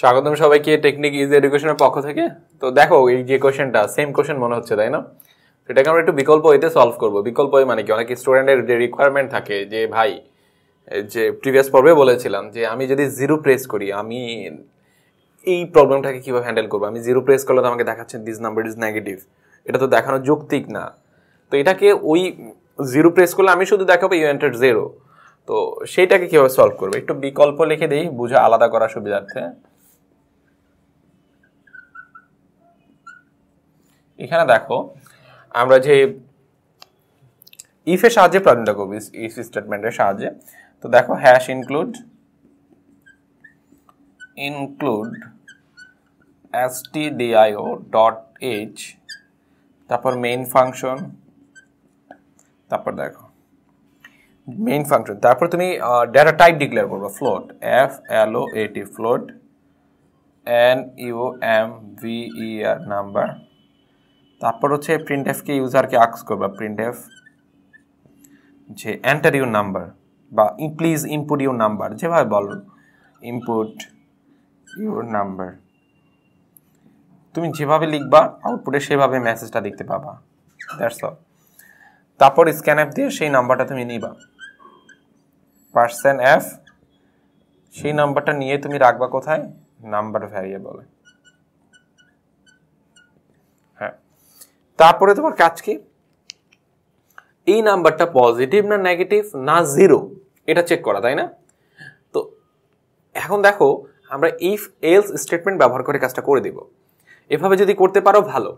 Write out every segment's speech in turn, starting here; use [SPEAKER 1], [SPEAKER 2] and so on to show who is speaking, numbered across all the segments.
[SPEAKER 1] স্বাগতম সবাইকে technique is এডুকেশনের পক্ষ থেকে। তো দেখো, এই যে কোশ্চেনটা সেম কোশ্চেন মনে হচ্ছে, তাই না? এটাকে আমরা একটু বিকল্প এতে সলভ করব। বিকল্প মানে কি, অনেক স্টুডেন্টের যে রিকোয়ারমেন্ট থাকে, যে ভাই যে প্রিভিয়াস পর্বে বলেছিলাম যে আমি যদি জিরো প্রেস করি, আমি এই প্রবলেমটাকে কীভাবে হ্যান্ডেল করব? আমি জিরো প্রেস করলে তো আমাকে দেখাচ্ছে দিস নাম্বার ইজ নেগেটিভ এটা তো দেখানো যৌক্তিক না। তো এটাকে ওই জিরো প্রেস করলে আমি শুধু দেখাবো ইউ এন্টার জিরো তো সেইটাকে কীভাবে সলভ করব? একটু বিকল্প লিখে দিই, বুঝে আলাদা করার সুবিধার্থে। এখানে দেখো, আমরা যে ইফের সাহায্যে প্রবলেমটা করব ইফ স্টেটমেন্টের সাহায্যে। তো দেখো hash include include stdio dot H তারপর মেইন ফাংশন তারপর দেখো মেইন ফাংশন তারপর তুমি ডেটা টাইপ ডিক্লেয়ার করবে float F L O A T float N U M V E R number তারপর হচ্ছে প্রিন্ট এফকে ইউজারকে আক্স করবা। প্রিন্ট এফ যে এন্টার ইউর নাম্বার বা প্লিজ ইনপুট ইউর নাম্বার যেভাবে বল। ইনপুট ইউর নাম্বার তুমি যেভাবে লিখবা আউটপুটে সেভাবে মেসেজটা দেখতে পাবা। দ্যাটস অল তারপর স্ক্যান অ্যাপ দিয়ে সেই নাম্বারটা তুমি নিবা। পার্সেন এফ সেই নাম্বারটা নিয়ে তুমি রাখবা কোথায়? নাম্বার ভ্যারিয়েবলে তারপরে তোমার কাজ কি? এই নাম্বারটা পজিটিভ না নেগেটিভ না জিরো এটা চেক করা, তাই না? তো এখন দেখো, আমরা ইফ এলস স্টেটমেন্ট ব্যবহার করে কাজটা করে দিব। এভাবে যদি করতে পারো, ভালো।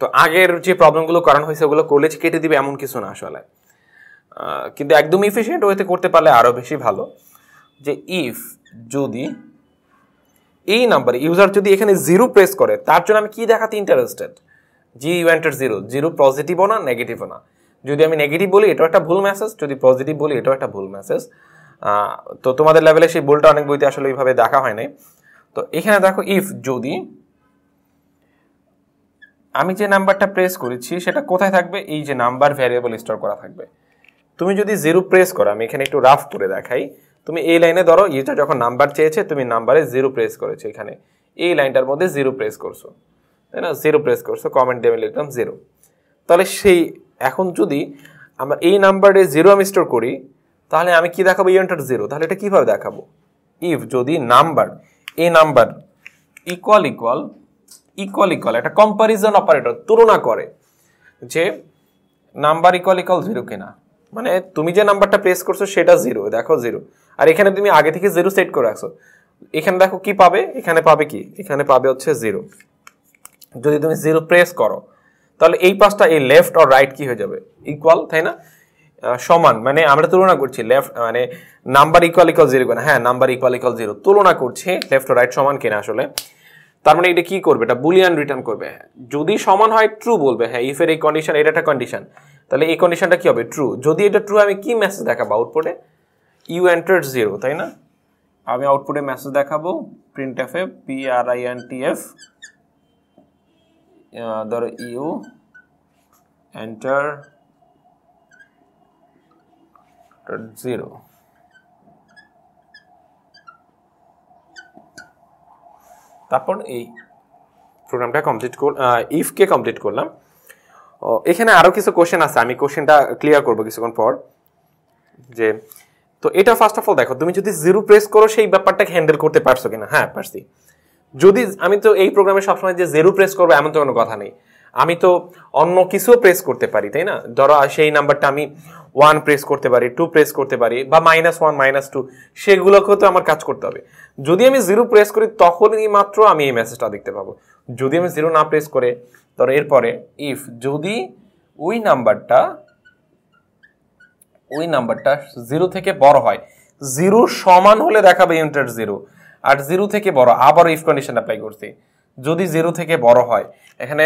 [SPEAKER 1] তো আগের যে প্রবলেমগুলো করানো হয়েছে, ওগুলো কলেজ কেটে দিবে, এমন কিছু না আসলে। কিন্তু একদম ইফিসিয়েন্ট ওয়েতে করতে পারলে আরও বেশি ভালো। যে ইফ যদি এই নাম্বার ইউজার যদি এখানে জিরো প্রেস করে, তার জন্য আমি কি দেখাতে interested G you enter zero zero পজিটিভও না নেগেটিভও না। যদি আমি নেগেটিভ বলি, এটাও একটা ভুল মেসেজ যদি পজিটিভ বলি, এটাও একটা ভুল মেসেজ তো তোমাদের লেভেলে সেই ভুলটা অনেক বইতে আসলে এইভাবে দেখা হয় নাই তো এখানে দেখো ইফ যদি আমি যে নাম্বারটা প্রেস করেছি, সেটা কোথায় থাকবে? এই যে নাম্বার ভ্যারিয়েবল স্টোর করা থাকবে। তুমি যদি জিরো প্রেস করো, আমি এখানে একটু রাফ করে দেখাই। তুমি এই লাইনে ধরো ইউজার যখন নাম্বার চেয়েছে, তুমি নাম্বারে জিরো প্রেস করেছ এখানে। এই লাইনটার মধ্যে জিরো প্রেস করছ। তাই না? জিরো প্রেস করছ কমেন্ট দিয়ে আমি লিখলাম জিরো তাহলে সেই, এখন যদি আমরা এই নাম্বারে জিরো আমি স্টোর করি, তাহলে আমি কি দেখাবো? ইউনিটার জিরো তাহলে এটা কীভাবে দেখাবো? ইফ যদি নাম্বার এই number equal equal equal equal একটা কম্পারিজন অপারেটর তুলনা করে যে নাম্বার ইকুয়াল ইকুয়াল জিরো কিনা। মানে তুমি যে নাম্বারটা প্রেস করছ, সেটা জিরো দেখো জিরো আর এখানে তুমি আগে থেকে জিরো সেট করে রাখছো। এখানে দেখো কি পাবে? এখানে পাবে কি? এখানে পাবে হচ্ছে জিরো যদি তুমি জিরো প্রেস করো, তাহলে এই পাশটা এই লেফট আর রাইট কি হয়ে যাবে? ইকুয়াল তাই না? সমান মানে আমরা তুলনা করছি লেফট মানে নাম্বার ইকুয়াল ইকুয়াল জিরো কিনা হ্যাঁ নাম্বার ইকুয়াল ইকুয়াল জিরো তুলনা করছে লেফট রাইট সমান কিনা আসলে। তার মানে এটা কি করবে? এটা বুলিয়ান রিটার্ন করবে। যদি সমান হয় ট্রু বলবে। হ্যাঁ ইফের এই কন্ডিশন এটা একটা কন্ডিশন তাহলে এই কন্ডিশনটা কি হবে? ট্রু যদি এটা ট্রু আমি কি মেসেজ দেখাবো? আউটপুটে ইউ এন্টার জিরো তাই না? আমি আউটপুটে মেসেজ দেখাবো print F A P R I N T F ধরো ইউ এন্টার জিরো তারপর এই প্রোগ্রামটা কমপ্লিট কর ইফকে কমপ্লিট করলাম। এখানে আরও কিছু কোশ্চেন আছে, আমি কোশ্চেনটা ক্লিয়ার করব কিছুক্ষণ পর। যে, তো এটা ফার্স্ট অফ অল দেখো, তুমি যদি জিরো প্রেস করো, সেই ব্যাপারটাকে হ্যান্ডেল করতে পারছ কিনা? হ্যাঁ পারছি। যদি আমি তো এই প্রোগ্রামে সবসময় যে জিরো প্রেস করব এমন তো কোনো কথা নেই। আমি তো অন্য কিছু প্রেস করতে পারি, তাই না? ধরো সেই নাম্বারটা আমি ওয়ান প্রেস করতে পারি টু প্রেস করতে পারি, বা মাইনাস ওয়ান মাইনাস টু সেগুলোকেও তো আমার কাজ করতে হবে। যদি আমি জিরো প্রেস করি, তখনই মাত্র আমি এই মেসেজটা দেখতে পাবো। যদি আমি জিরো না প্রেস করে, ধরো, এরপরে ইফ যদি ওই নাম্বারটা ওই নাম্বারটা জিরো থেকে বড় হয় জিরো সমান হলে দেখাবে ইন্টার জিরো আর জিরো থেকে বড় আবার ইফ কন্ডিশন অ্যাপ্লাই করছি। যদি জিরো থেকে বড় হয়, এখানে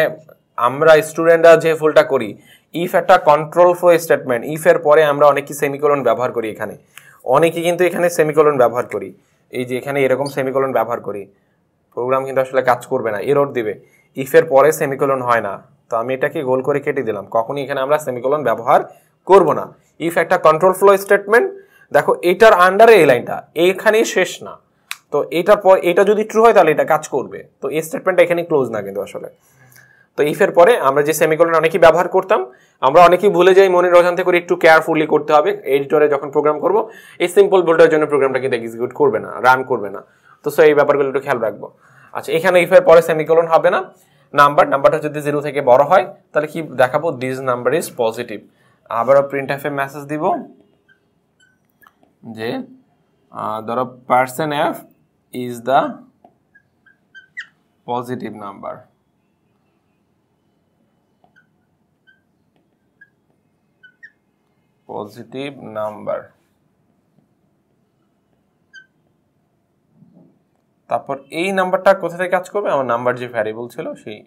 [SPEAKER 1] আমরা স্টুডেন্টরা যে ফুলটা করি ইফ একটা কন্ট্রোল ফ্লো স্টেটমেন্ট ইফ এর পরে আমরা অনেকে সেমিকোলন ব্যবহার করি এখানে। অনেকে কিন্তু এখানে সেমিকোলন ব্যবহার করি। এই যে এখানে এরকম সেমিকোলন ব্যবহার করি। প্রোগ্রাম কিন্তু আসলে কাজ করবে না এরর দিবে। ইফের পরে সেমিকোলন হয় না, তো আমি এটাকে গোল করে কেটে দিলাম। কখনই এখানে আমরা সেমিকোলন ব্যবহার করব না। ইফ একটা কন্ট্রোল ফ্লো স্টেটমেন্ট দেখো এটার আন্ডারে এই লাইনটা এইখানেই শেষ না। তো এটার পর, এটা যদি ট্রু হয়, তাহলে এটা কাজ করবে। তো এই স্টেটমেন্টটা এখানে ক্লোজ না কিন্তু আসলে। তো ইফের পরে আমরা যে সেমিকোলন অনেকেই ব্যবহার করতাম, আমরা অনেকেই ভুলে যাই মনের অজান্তে করে একটু কেয়ারফুলি করতে হবে। এডিটরে যখন প্রোগ্রাম করব, এই সিম্পল বোল্টের জন্য প্রোগ্রামটা কিন্তু এক্সিকিউট করবে না রান করবে না। তো সো এই ব্যাপারগুলো একটু খেয়াল রাখব। আচ্ছা এখানে ইফের পরে সেমিকোলন হবে না। নাম্বার নাম্বারটা যদি জিরো থেকে বড় হয়, তাহলে কি দেখাবো? দিস নাম্বার ইজ পজিটিভ আবারও প্রিন্ট এফে মেসেজ দিব। যে ধরো percent F is the positive number positive number তারপর এই নাম্বারটা কোথা থেকে কাজ করবে? আমার নাম্বার যে ভ্যারিয়েবল ছিল সেই।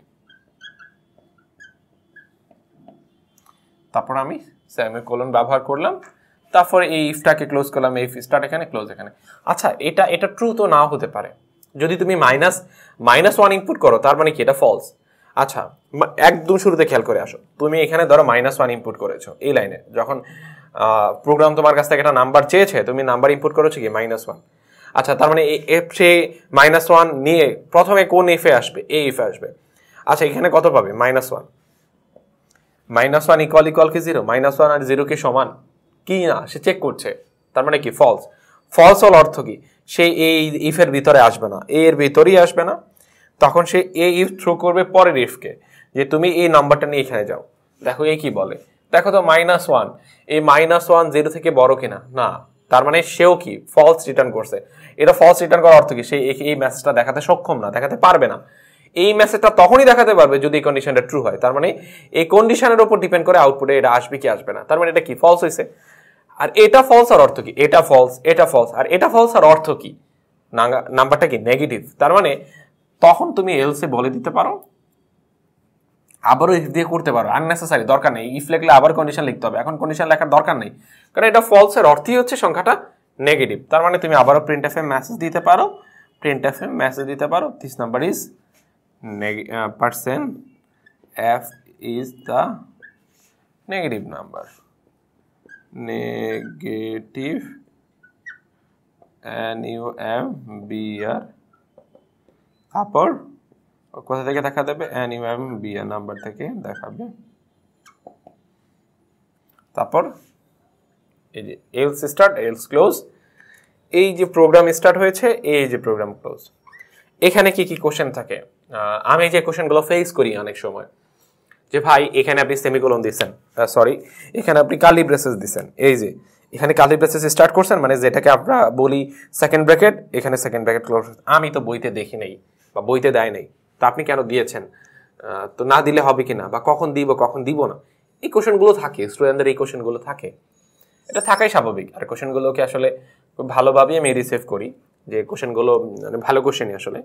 [SPEAKER 1] তারপর আমি সেমিকোলন ব্যবহার করলাম। তারপর এই ইফটাকে ক্লোজ করলাম, এই স্টার্ট এখানে ক্লোজ এখানে। আচ্ছা এটা এটা ট্রু তো নাও হতে পারে। যদি তুমি মাইনাস মাইনাস ওয়ান ইনপুট করো, তার মানে কি? এটা ফলস আচ্ছা একদম শুরুতে খেয়াল করে আসো। তুমি এখানে ধরো মাইনাস ওয়ান ইনপুট করেছ, এই লাইনে যখন প্রোগ্রাম তোমার কাছ থেকে একটা নাম্বার চেয়েছে, তুমি নাম্বার ইনপুট করেছ কি? মাইনাস ওয়ান আচ্ছা তার মানে সে মাইনাস ওয়ান নিয়ে প্রথমে কোন এফে আসবে? এ এফে আসবে। আচ্ছা এখানে কত পাবে? Minus one minus one equal equal কি জিরো মাইনাস ওয়ান আর জিরো কি সমান? কি না, সে চেক করছে। তার মানে কি? ফলস ফলস হল অর্থ কি? সে এই ইফের ভিতরে আসবে না। এ এর ভিতরেই আসবে না। তখন সে এ ইফ থ্রু করবে পরের ইফকে যে তুমি এই নাম্বারটা নিয়ে এখানে যাও। দেখো এ কি বলে। দেখো তো মাইনাস ওয়ান এই মাইনাস ওয়ান জিরো থেকে বড় কিনা? না। তার মানে সেও কি? ফলস রিটার্ন করছে। এটা ফলস রিটার্ন করার অর্থ কি? সে এই মেসেজটা দেখাতে সক্ষম না, দেখাতে পারবে না। এই মেসেজটা তখনই দেখাতে পারবে যদি এই কন্ডিশনটা ট্রু হয়। তার মানে এই কন্ডিশনের উপর ডিপেন্ড করে আউটপুটে এটা আসবে কি, আসবে না। তার মানে এটা কি? ফলস হয়েছে আর এটা ফলস আর অর্থ কি? এটা ফলস এটা ফলস আর এটা ফলস আর অর্থ কি? নাম্বারটা কি? নেগেটিভ তার মানে তখন তুমি এলসে বলে দিতে পারো। আবারও ইফ দিয়ে করতে পারো। আননেসেসারি দরকার নেই। ইফ লিখলে আবার কন্ডিশন লিখতে হবে। এখন কন্ডিশন লেখার দরকার নেই। কারণ এটা ফলসের অর্থই হচ্ছে সংখ্যাটা নেগেটিভ তার মানে তুমি আবারও প্রিন্ট এফ মেসেজ দিতে পারো। প্রিন্ট এফ এম মেসেজ দিতে পারো। This number is percent F is the negative number negative N U M B R তারপর কোথা থেকে দেখা দেবে? N U M B R number থেকে দেখাবে। তারপর এই যে এলস স্টার্ট এলস ক্লোজ এই যে প্রোগ্রাম স্টার্ট হয়েছে, এই যে প্রোগ্রাম ক্লোজ এখানে কি কি কোশ্চেন থাকে? আমি যে কোশ্চেনগুলো ফেস করি অনেক সময়। যে ভাই, এখানে আপনি সেমিকোলন দিচ্ছেন। সরি এখানে আপনি কালি ব্রেসেস দিচ্ছেন। এই যে, এখানে কালি ব্রেসেস স্টার্ট করছেন মানে যেটাকে আমরা বলি সেকেন্ড ব্র্যাকেট এখানে সেকেন্ড ব্র্যাকেট ক্লোজ আমি তো বইতে দেখি নেই, বা বইতে দেয় নেই। তা আপনি কেন দিয়েছেন? তো না দিলে হবে কি না বা কখন দিব কখন দিব না? এই কোশ্চেনগুলো থাকে স্টুডেন্টদের এই কোশ্চেনগুলো থাকে। এটা থাকাই স্বাভাবিক। আর কোশ্চেনগুলোকে আসলে ভালোভাবেই আমি রিসিভ করি, যে কোশ্চেনগুলো মানে ভালো কোশ্চেনই আসলে।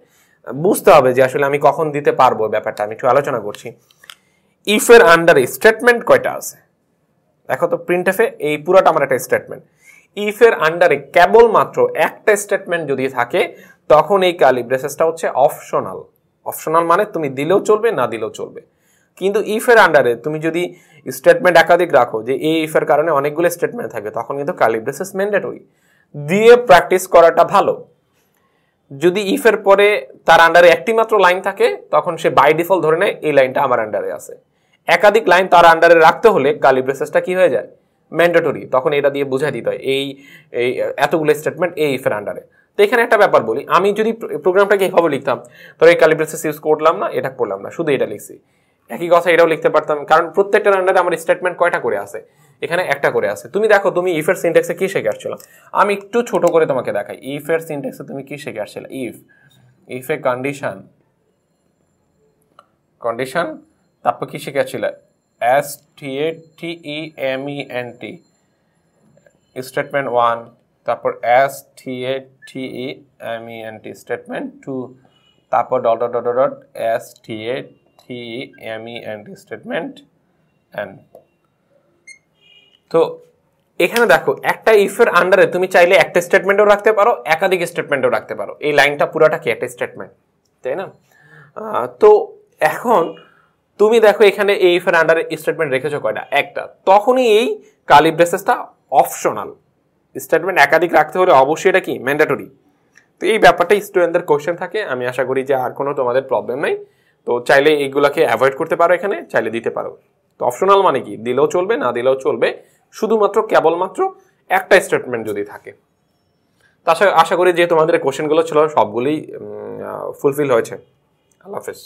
[SPEAKER 1] বুঝতে হবে যে আসলে আমি কখন দিতে পারব ব্যাপারটা। আমি একটু আলোচনা করছি। ইফের আন্ডারে স্টেটমেন্ট কয়টা আছে? দেখো তো প্রিন্ট এফে এই পুরোটা আমার একটা স্টেটমেন্ট ইফের আন্ডারে কেবলমাত্র একটা স্টেটমেন্ট যদি থাকে, তখন এই কালি ব্রেসেসটা হচ্ছে অপশনাল অপশনাল মানে তুমি দিলেও চলবে, না দিলেও চলবে। কিন্তু ইফের আন্ডারে তুমি যদি স্টেটমেন্ট একাধিক রাখো, যে এই ইফের কারণে অনেকগুলো স্টেটমেন্ট থাকে, তখন কিন্তু কালি ব্রেসেস ম্যান্ডেটরি দিয়ে প্র্যাকটিস করাটা ভালো। যদি ইফের পরে তার আন্ডারে একটি মাত্র লাইন থাকে, তখন সে বাই ডিফল্ট ধরে নেয়, এই লাইনটা আমার আন্ডারে আছে। একাধিক লাইন তার আন্ডারে রাখতে হলে কালি ব্রেসেসটা কি হয়ে যায়? ম্যান্ডেটরি তখন এটা দিয়ে বুঝাই দিতে হয়, এই এতগুলো স্টেটমেন্ট এই ইফের আন্ডারে তো এখানে একটা ব্যাপার বলি, আমি যদি প্রোগ্রামটাকে এইভাবে লিখতাম তো এই কালি ব্রেসেস ইউজ করলাম না, এটা করলাম না, শুধু এটা লিখছি। একই কথা এটাও লিখতে পারতাম, কারণ প্রত্যেকটার আন্ডারে আমার স্টেটমেন্ট কয়টা করে আছে? এখানে একটা করে আছে। তুমি দেখো, তুমি ইফের সিনটেক্সে কি শিখে আসছিল? আমি একটু ছোট করে তোমাকে দেখাই ইফের সিনটেক্সে তুমি কি শিখে আসছিলে? If if A condition condition তারপর কি আসছিলে S T A T E M E N T statement one তারপর S T A T E M E N T statement two তারপর dot dot dot dot S T A T E M E N T statement N তো এখানে দেখো, একটা ইফের আন্ডারে তুমি চাইলে একটা স্টেটমেন্টও রাখতে পারো, একাধিক স্টেটমেন্টও রাখতে পারো। এই লাইনটা পুরোটা কি? একটা স্টেটমেন্ট তাই না? তো এখন তুমি দেখো এখানে এই ইফের আন্ডারে স্টেটমেন্ট রেখেছো কয়টা? একটা। তখনই এই কালি ব্রেসেসটা অপশনাল স্টেটমেন্ট একাধিক রাখতে হলে অবশ্যই এটা কি? ম্যান্ডেটরি তো এই ব্যাপারটা স্টুডেন্টদের কোশ্চেন থাকে। আমি আশা করি যে আর কোনো তোমাদের প্রবলেম নাই। তো চাইলে এইগুলোকে অ্যাভয়েড করতে পারো এখানে, চাইলে দিতে পারো। তো অপশনাল মানে কি? দিলেও চলবে, না দিলেও চলবে। শুধুমাত্র কেবলমাত্র একটা স্টেটমেন্ট যদি থাকে। তো আশা করি যে তোমাদের কোশ্চেনগুলো ছিল, সবগুলোই ফুলফিল হয়েছে। আল্লাহ হাফেজ।